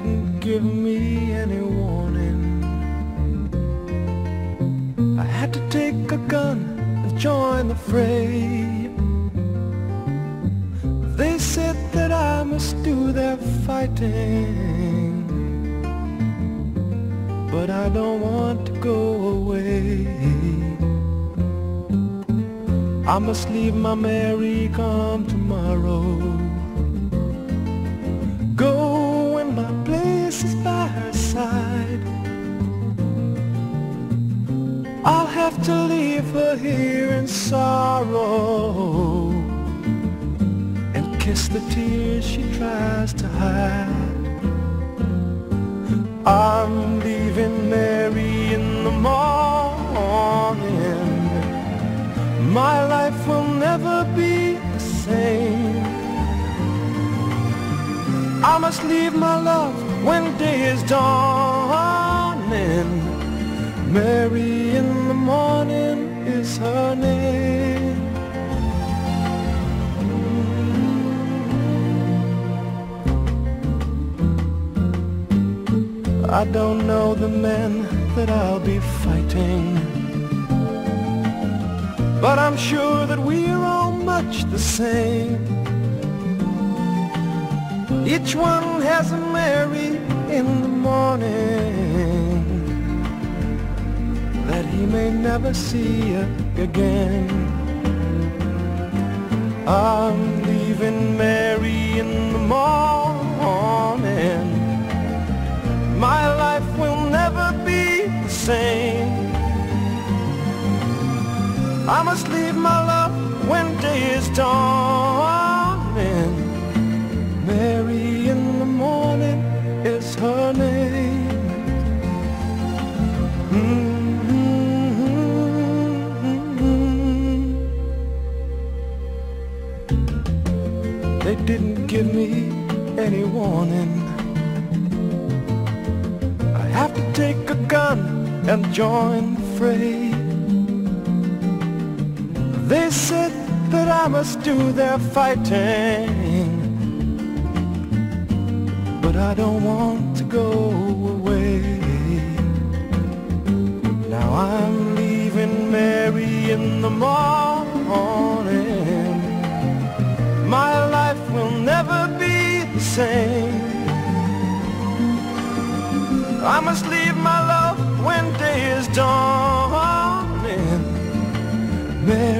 didn't give me any warning. I had to take a gun and join the fray. They said that I must do their fighting. But I don't want to go away. I must leave my Mary come tomorrow. Go when my is by her side. I'll have to leave her here in sorrow and kiss the tears she tries to hide. I'm leaving Mary in the morning. My life will never be the same. I must leave my love when day is dawning. Mary in the morning is her name. I don't know the men that I'll be fighting. But I'm sure that we're all much the same. Each one has a Mary in the morning that he may never see again. I'm leaving Mary in the morning. My life will never be the same. I must leave my love when day is dawning. Mm-hmm. They didn't give me any warning. I have to take a gun and join the fray. They said that I must do their fighting. But I don't want to go away. same I must leave my love when day is dawning. Mary